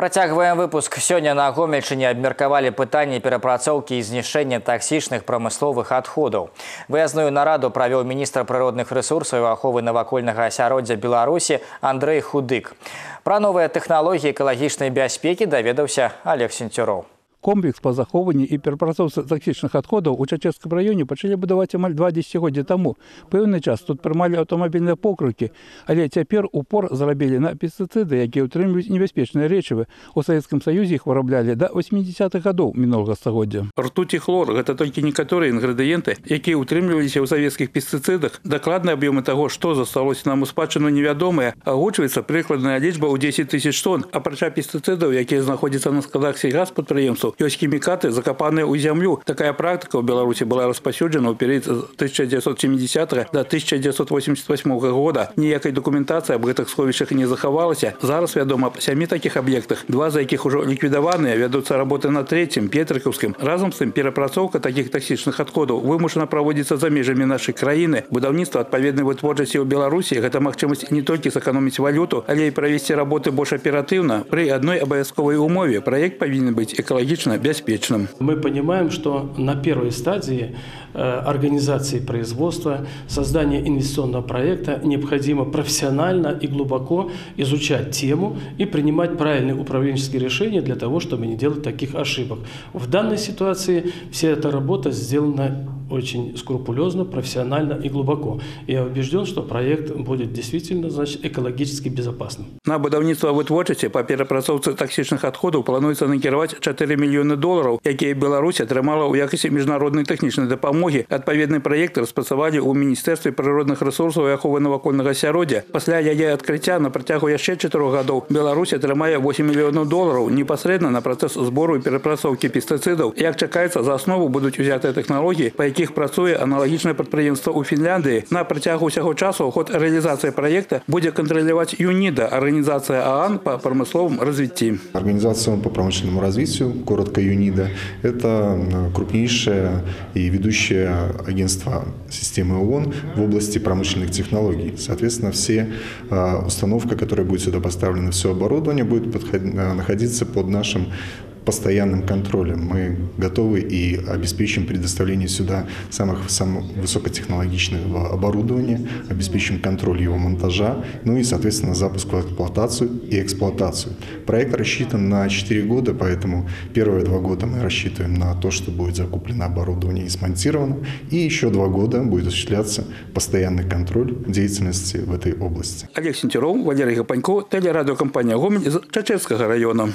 Працягваем выпуск. Сёння на Гомельчыне абмеркавалі пытанне перапрацоўкі і знішчэння таксічных прамысловых адходаў. Выязную нараду правёў міністр прыродных рэсурсаў і аховы навакольнага асяроддзя Беларусі Андрэй Худык. Пра новыя тэхналогіі экалагічнай бяспекі даведаўся Олег Сенцюроў. Комплекс па захоўванні і перапрацоўцы таксічных адходаў у чачэцкім раёне пачалі будаваць амаль два дзесяцігоддзя таму. Пэўны час тут прымалі аўтамабільныя покрыкі, але цяпер упор зрабілі на пестыцыды, якія ўтрымліваюць небяспечныя рэчывы. У Савецкім Саюзе іх выраблялі да 80-х гадоў мінулага стагоддзя. Ртуть і хлор гэта толькі некаторыя інгрэдыенты, якія ўтрымліваліся ў савецкіх пестыцыдах. Дакладныя аб'ёмы таго, што засталося нам у спадчыну невядомыя, агучваецца прыкладная лічба ў 10 тысяч тонн. Апрача пестыцыдаў, якія знаходзяцца на складах сельгаспрадпрыемстваў, ёсць хімікаты, закапаныя ў зямлю. Такая практыка ў Беларусі была распаўсюджана ў перыяд з 1970 до 1988 года. Ніякай дакументацыі аб гэтых сховішчах не захавалася. Зараз вядома аб сямі такіх аб'ектах, два з якіх ужо ліквідаваныя, вядуцца работы на трэцім петрыкаўскім. Разам з тым перапрацоўка такіх таксічных адходаў вымушана праводзіцца за межамі нашай краіны. Будаўніцтва адпаведнай вытворчасці ў Беларусі гэта магчымасць не толькі сэканоміць валюту, але і правесці работы больш аператыўна пры адной абавязковай умове. Праект павінен быць экалагічна беспечным. Мы понимаем, что на первой стадии э, организации производства, создания инвестиционного проекта необходимо профессионально и глубоко изучать тему и принимать правильные управленческие решения для того, чтобы не делать таких ошибок. В данной ситуации вся эта работа сделана очень скрупулезно, профессионально и глубоко. И я убежден, что проект будет действительно значит, экологически безопасным. На будаўніцтва вытворчасці па перапрацоўцы таксічных адходаў плануецца накіраваць 4 мільёны долараў, якія Беларусь атрымала ў якасці міжнароднай тэхнічнай дапамогі. Адпаведны праект распрацавалі ў міністэрстве прыродных рэсурсаў і аховы навакольнага асяроддзя. Пасля яе адкрыцця на працягу яшчэ 4 гадоў Беларусь атрымае 8 мільёнаў долараў непасрэдна на працэс збору і перапрацоўкі пестыцыдаў. Як чакаецца, за аснову будуць узятыя тэхналогіі, па якіх працуе аналагічнае прадпрыемства ў Фінляндыі. На працягу ўсяго часу ход рэалізацыі праекта будзе кантраляваць ЮНИДА, организация ААН по промысловому развитию. Организация по промышленному развитию, коротко ЮНИДА, это крупнейшее и ведущее агентство системы ООН в области промышленных технологий. Соответственно, все установка, которая будет сюда поставлена, все оборудование будет находиться под нашим постоянным контролем. Мы готовы и обеспечим предоставление сюда самых, самых высокотехнологичного оборудования, обеспечим контроль его монтажа, ну и, соответственно, запуск в эксплуатацию и эксплуатацию. Проект рассчитан на 4 года, поэтому первые два года мы рассчитываем на то, что будет закуплено оборудование и смонтировано, и еще два года будет осуществляться постоянный контроль деятельности в этой области. Олег Сентеров, Валерий Гапанько, телерадиокомпания «Гомель» из Чачевского района.